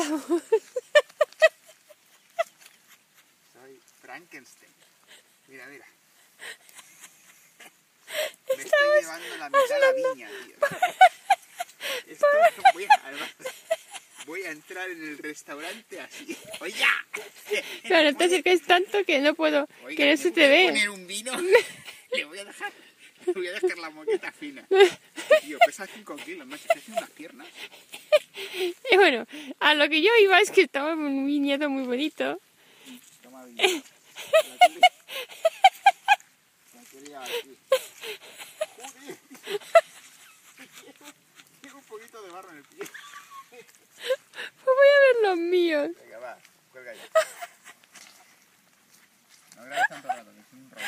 Soy Frankenstein. Mira, mira. Me estoy llevando la mitad de la viña, tío. Esto voy a, además, voy a entrar en el restaurante así. ¡Oye! Pero no te acerques tanto que no puedo, Oiga, que no se ¿me te ve. poner un vino? Le voy a dejar, le voy a dejar la moqueta fina. Tío, pesa 5 kilos, macho. ¿Te unas piernas? Bueno, a lo que yo iba es que estaba en un viñedo muy bonito. Toma. La quería- la quería aquí. Joder. Tengo un poquito de barro en el pie. Pues voy a ver los míos. Venga, va, cuelga ya. No grabes tanto rato, que es un rollo.